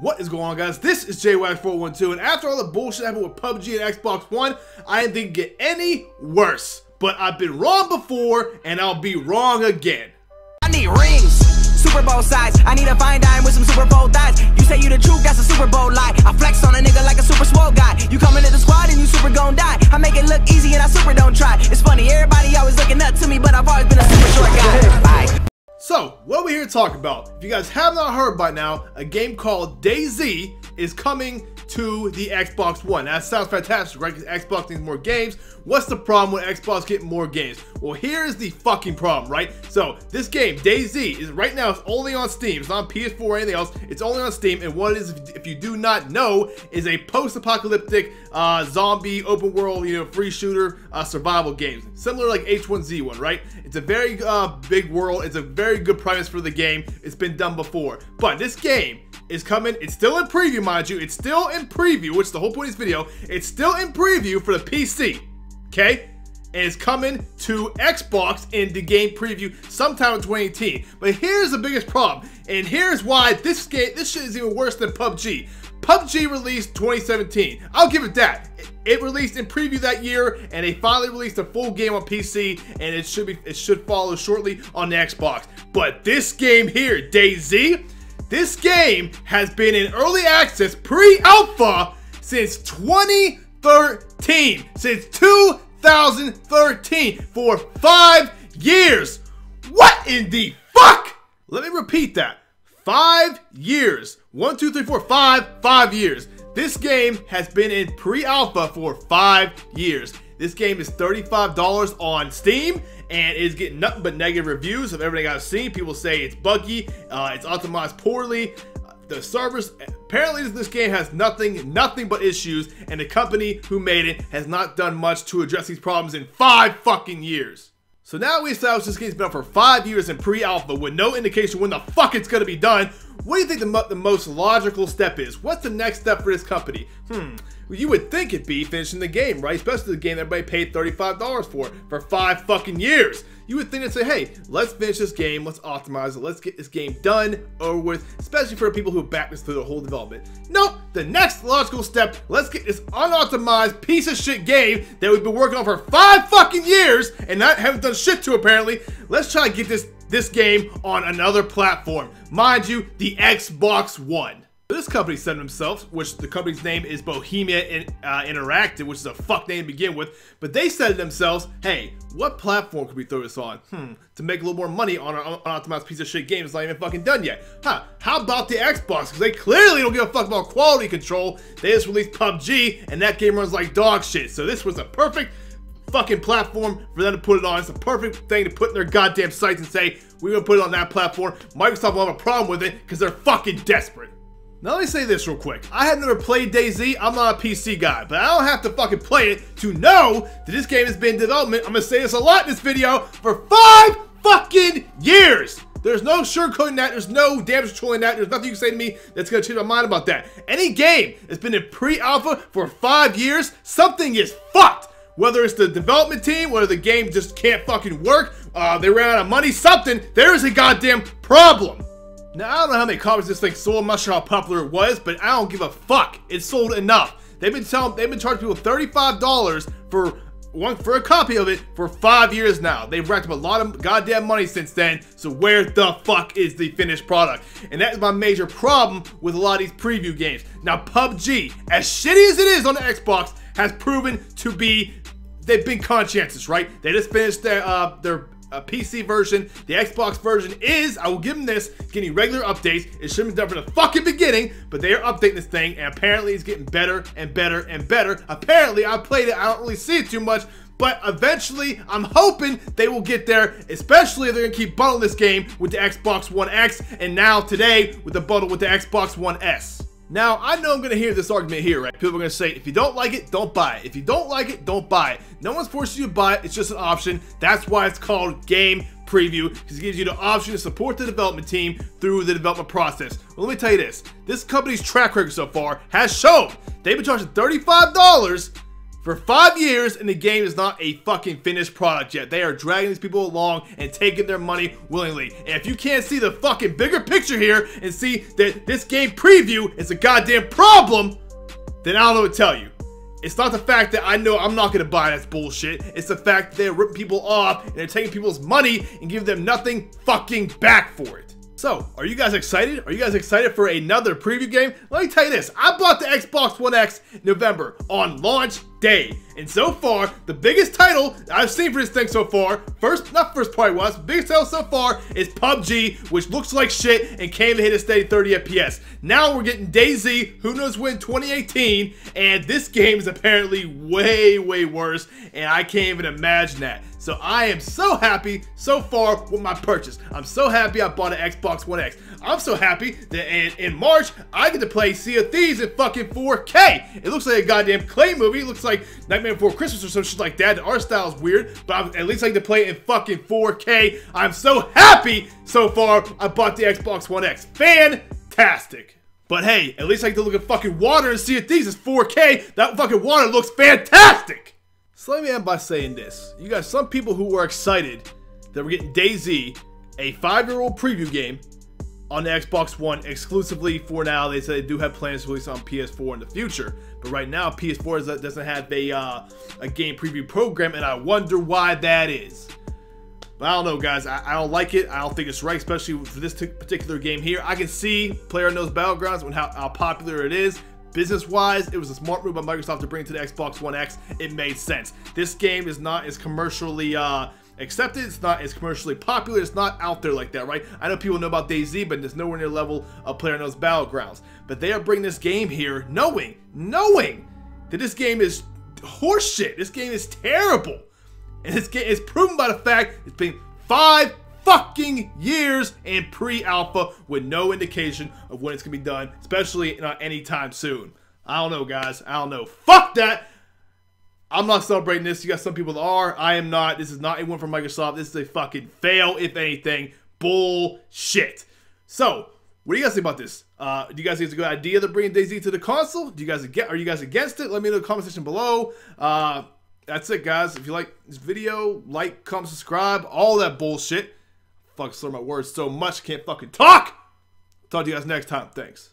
What is going on, guys? This is JWags412, and after all the bullshit happened with PUBG and Xbox One, I didn't think it get any worse. But I've been wrong before, and I'll be wrong again. I need rings, Super Bowl size. I need a fine dime with some Super Bowl dice. You say you the truth, that's a Super Bowl lie. I flex on a nigga like a super swole guy. You come into the squad and you super gon' die. I make it look easy and I super don't talk about? If you guys have not heard by now, a game called DayZ is coming to the Xbox One. That sounds fantastic, right? Because Xbox needs more games. What's the problem with Xbox getting more games? Well, here's the fucking problem, right? So, this game, DayZ, is right now it's only on Steam. It's not on PS4 or anything else. It's only on Steam. And what it is, if you do not know, is a post-apocalyptic uh, zombie open world, you know, free shooter uh, survival game. Similar like H1Z1, right? It's a very uh, big world. It's a very good premise for the game. It's been done before. But this game is coming. It's still in preview, mind you. It's still in preview, which is the whole point of this video. It's still in preview for the PC, okay? And it's coming to Xbox in the game preview sometime in 2018. But here's the biggest problem, and here's why this game, this shit is even worse than PUBG. PUBG released 2017. I'll give it that. It released in preview that year, and they finally released a full game on PC, and it should be it should follow shortly on the Xbox. But this game here, DayZ, this game has been in early access pre-alpha since 2013. Since 2013 for five years. What in the fuck? Let me repeat that. Five years. One, two, three, four, five, five years. This game has been in pre-alpha for five years. This game is $35 on Steam and is getting nothing but negative reviews of everything I've seen. People say it's buggy, uh, it's optimized poorly. The servers, apparently this game has nothing, nothing but issues, and the company who made it has not done much to address these problems in five fucking years. So now we established this game's been out for five years in pre-alpha with no indication when the fuck it's gonna be done. What do you think the, mo the most logical step is? What's the next step for this company? Hmm, you would think it'd be finishing the game, right? Especially the game that everybody paid $35 for, for five fucking years. You would think they'd say, hey, let's finish this game, let's optimize it, let's get this game done, over with, especially for people who backed this through the whole development. Nope, the next logical step, let's get this unoptimized piece of shit game that we've been working on for five fucking years and not haven't done shit to apparently. Let's try to get this this game on another platform. Mind you, the Xbox One. This company said themselves, which the company's name is Bohemia in, uh, Interactive, which is a fuck name to begin with, but they said themselves, hey, what platform could we throw this on? Hmm, to make a little more money on an optimized piece of shit game that's not even fucking done yet. Huh, how about the Xbox? Because they clearly don't give a fuck about quality control. They just released PUBG, and that game runs like dog shit. So this was a perfect fucking platform for them to put it on. It's a perfect thing to put in their goddamn sites and say, we're gonna put it on that platform. Microsoft will have a problem with it because they're fucking desperate. Now let me say this real quick. I have never played DayZ, I'm not a PC guy, but I don't have to fucking play it to know that this game has been in development, I'm gonna say this a lot in this video, for five fucking years! There's no sugarcoating that, there's no damage controlling that, there's nothing you can say to me that's gonna change my mind about that. Any game that's been in pre-alpha for five years, something is fucked! Whether it's the development team, whether the game just can't fucking work, uh, they ran out of money, something, there is a goddamn problem. Now, I don't know how many copies this thing sold. I'm not sure how popular it was, but I don't give a fuck. It sold enough. They've been telling, they've been charging people $35 for one for a copy of it for five years now. They've racked up a lot of goddamn money since then. So where the fuck is the finished product? And that is my major problem with a lot of these preview games. Now, PUBG, as shitty as it is on the Xbox, has proven to be. They've been conscientious, right? They just finished their uh, their a PC version. The Xbox version is, I will give them this, getting regular updates. It should have been done from the fucking beginning, but they are updating this thing, and apparently it's getting better and better and better. Apparently, I played it, I don't really see it too much, but eventually, I'm hoping they will get there, especially if they're gonna keep bundling this game with the Xbox One X, and now today with the bundle with the Xbox One S. Now, I know I'm going to hear this argument here, right? People are going to say, if you don't like it, don't buy it. If you don't like it, don't buy it. No one's forcing you to buy it. It's just an option. That's why it's called game preview, because it gives you the option to support the development team through the development process. Well, let me tell you this. This company's track record so far has shown they've been charging $35 for five years and the game is not a fucking finished product yet. They are dragging these people along and taking their money willingly. And if you can't see the fucking bigger picture here and see that this game preview is a goddamn problem, then I don't know what to tell you. It's not the fact that I know I'm not gonna buy that's bullshit. It's the fact that they're ripping people off and they're taking people's money and giving them nothing fucking back for it. So, are you guys excited? Are you guys excited for another preview game? Let me tell you this. I bought the Xbox One X November on launch day. And so far, the biggest title I've seen for this thing so far, first, not first party was, biggest title so far is PUBG, which looks like shit and came to hit a steady 30 FPS. Now we're getting DayZ, who knows when, 2018, and this game is apparently way, way worse, and I can't even imagine that. So I am so happy so far with my purchase. I'm so happy I bought an Xbox One X. I'm so happy that in, in March, I get to play Sea of Thieves in fucking 4K. It looks like a goddamn Clay movie. It looks like Nightmare Before Christmas or some shit like that. The art style is weird, but I'm, at least I to play it in fucking 4K. I'm so happy so far I bought the Xbox One X. Fantastic. But hey, at least I get to look at fucking water and see if these is 4K. That fucking water looks fantastic. So let me end by saying this. You got some people who were excited that we're getting DayZ, a five-year-old preview game, on the Xbox One exclusively for now. They say they do have plans to release on PS4 in the future, but right now PS4 doesn't have a uh, a game preview program, and I wonder why that is. But I don't know, guys. I, I, don't like it. I don't think it's right, especially for this particular game here. I can see Player Knows Battlegrounds and how, how popular it is. Business-wise, it was a smart move by Microsoft to bring it to the Xbox One X. It made sense. This game is not as commercially uh, accepted. It's not as commercially popular. It's not out there like that, right? I know people know about DayZ, but it's nowhere near level of Player Knows Battlegrounds. But they are bringing this game here knowing, knowing that this game is horseshit. This game is terrible. And this game is proven by the fact it's been five fucking years in pre-alpha with no indication of when it's gonna be done, especially not anytime soon. I don't know, guys. I don't know. Fuck that. I'm not celebrating this. You got some people that are. I am not. This is not a win for Microsoft. This is a fucking fail, if anything. Bullshit. So, what do you guys think about this? Uh, do you guys think it's a good idea to bring DayZ to the console? Do you guys get? Are you guys against it? Let me know in the comment section below. Uh, that's it, guys. If you like this video, like, comment, subscribe, all that bullshit. Fuck, slur my words so much, can't fucking talk. Talk to you guys next time. Thanks.